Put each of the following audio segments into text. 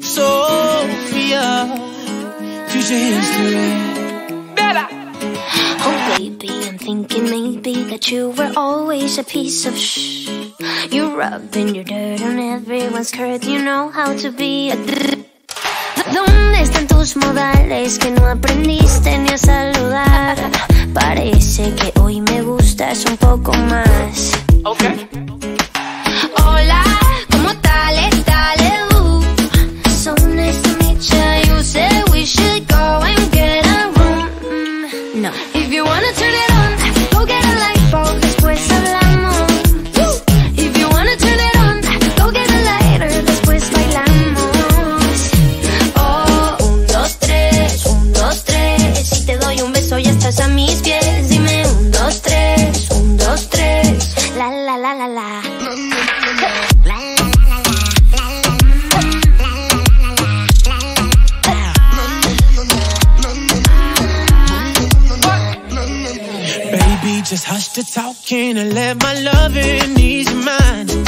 Sophia, use your hands to Bella. Oh baby, I'm thinking maybe that you were always a piece of shh. You rubbing your dirt on everyone's skirt, you know how to be a ¿Dónde están tus modales que no aprendiste ni a saludar? Parece que hoy me gustas un poco más. Okay. Baby, just hush the talking and let my loving ease your mind.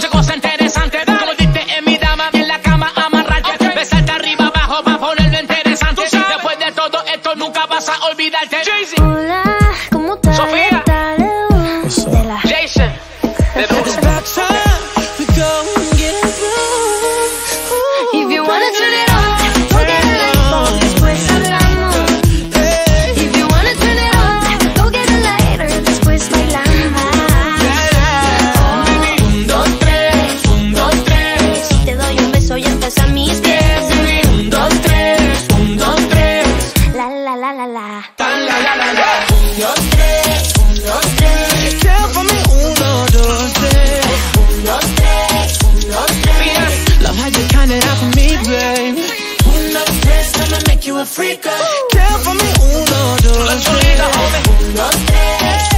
La la la la la. la la. Un, dos, tres, un, dos, tres. Me, uno, dos, tres. Un, dos, tres, un, dos, tres. Love how you count it out for me, babe. Uno, tres, I'ma make you a freak. Me, uno, dos. Un, dos, tres, un, dos, tres.